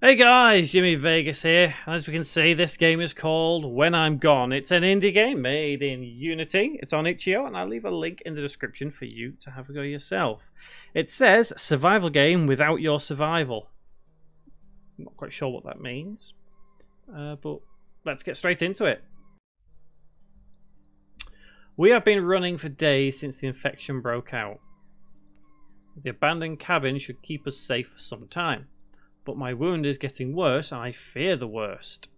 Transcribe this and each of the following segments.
Hey guys, Jimmy Vegas here. As we can see, this game is called When I'm Gone. It's an indie game made in Unity. It's on itch.io, and I'll leave a link in the description for you to have a go yourself. It says survival game without your survival. I'm not quite sure what that means, uh, but let's get straight into it. We have been running for days since the infection broke out. The abandoned cabin should keep us safe for some time but my wound is getting worse and I fear the worst.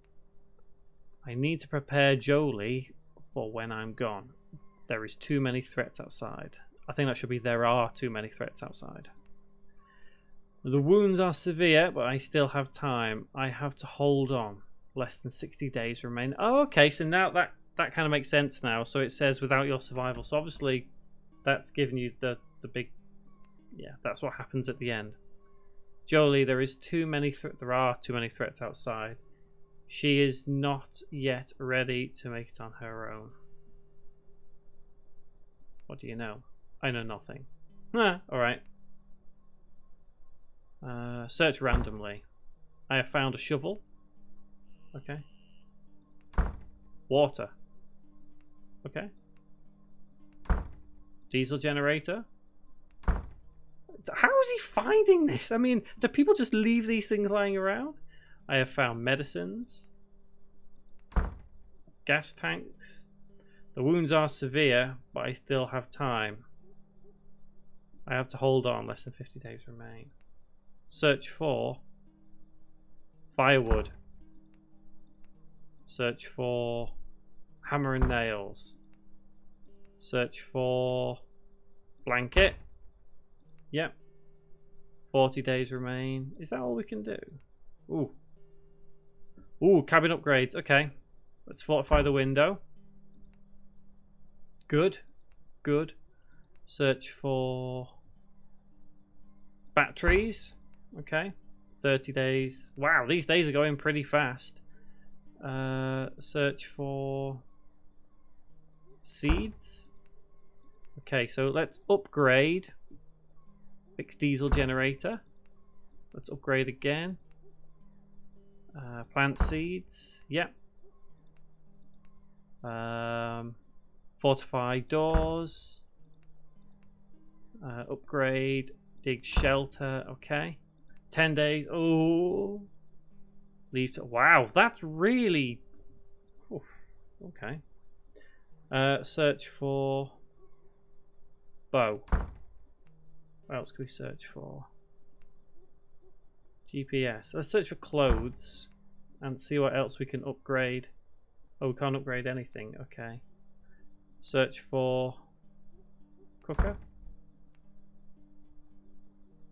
I need to prepare Jolie for when I'm gone. There is too many threats outside. I think that should be there are too many threats outside. The wounds are severe, but I still have time. I have to hold on. Less than 60 days remain. Oh, okay, so now that, that kind of makes sense now. So it says without your survival. So obviously that's giving you the, the big... Yeah, that's what happens at the end. Jolie, there is too many. there are too many threats outside. She is not yet ready to make it on her own. What do you know? I know nothing. Ah, alright. Uh, search randomly. I have found a shovel. Okay. Water. Okay. Diesel generator. How is he finding this? I mean, do people just leave these things lying around? I have found medicines, gas tanks. The wounds are severe, but I still have time. I have to hold on. Less than 50 days remain. Search for firewood. Search for hammer and nails. Search for blanket. Yep. 40 days remain. Is that all we can do? Ooh. Ooh, cabin upgrades. Okay. Let's fortify the window. Good. Good. Search for batteries. Okay. 30 days. Wow, these days are going pretty fast. Uh, search for seeds. Okay, so let's upgrade Fixed diesel generator. Let's upgrade again. Uh, plant seeds. Yep. Um, fortified doors. Uh, upgrade. Dig shelter. Okay. 10 days. Oh. Leave to. Wow, that's really. Oof, okay. Uh, search for bow. What else can we search for? GPS. Let's search for clothes and see what else we can upgrade. Oh, we can't upgrade anything. Okay. Search for cooker.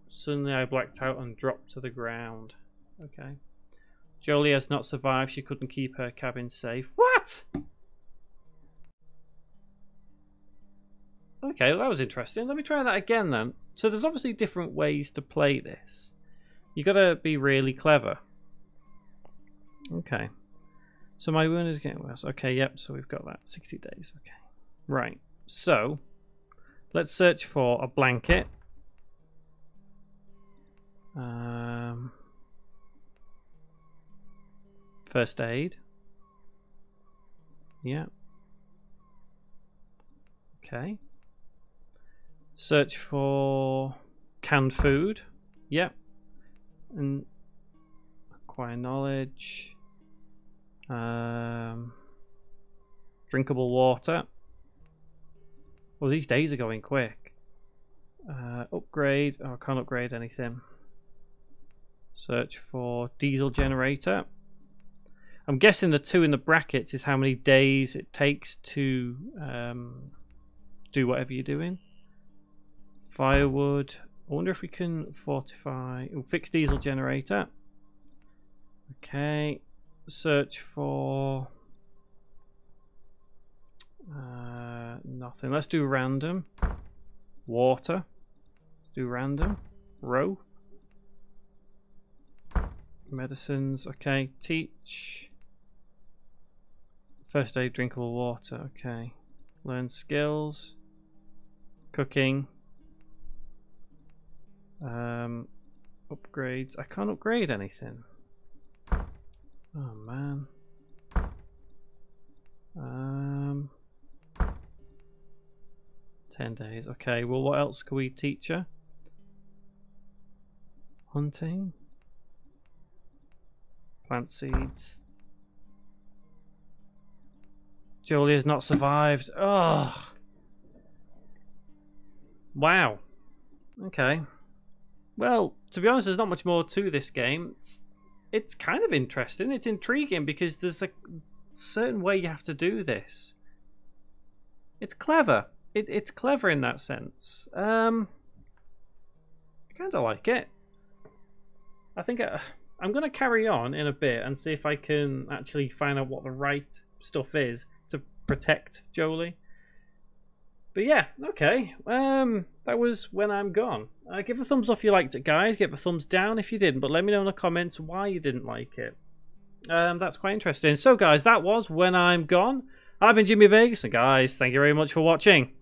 Suddenly I blacked out and dropped to the ground. Okay. Jolie has not survived. She couldn't keep her cabin safe. What? Okay, well, that was interesting. Let me try that again then. So there's obviously different ways to play this. You gotta be really clever. Okay. So my wound is getting worse. Okay, yep, so we've got that. 60 days. Okay. Right. So let's search for a blanket. Um, first aid. Yeah. Okay. Search for canned food. Yep. And acquire knowledge. Um, drinkable water. Well, these days are going quick. Uh, upgrade. Oh, I can't upgrade anything. Search for diesel generator. I'm guessing the two in the brackets is how many days it takes to um, do whatever you're doing. Firewood. I wonder if we can fortify... Oh, fix diesel generator. Okay. Search for... Uh, nothing. Let's do random. Water. Let's do random. Row. Medicines. Okay. Teach. First aid drinkable water. Okay. Learn skills. Cooking. Um, upgrades. I can't upgrade anything. Oh man. Um, ten days. Okay. Well, what else can we teach her? Hunting. Plant seeds. Jolie has not survived. Oh. Wow. Okay. Well, to be honest, there's not much more to this game. It's, it's kind of interesting. It's intriguing because there's a certain way you have to do this. It's clever. It, it's clever in that sense. Um, I kind of like it. I think I, I'm going to carry on in a bit and see if I can actually find out what the right stuff is to protect Jolie. But yeah, okay. Um, that was when I'm gone. Uh, give a thumbs up if you liked it, guys. Give a thumbs down if you didn't. But let me know in the comments why you didn't like it. Um, that's quite interesting. So, guys, that was when I'm gone. I've been Jimmy Vegas, and guys, thank you very much for watching.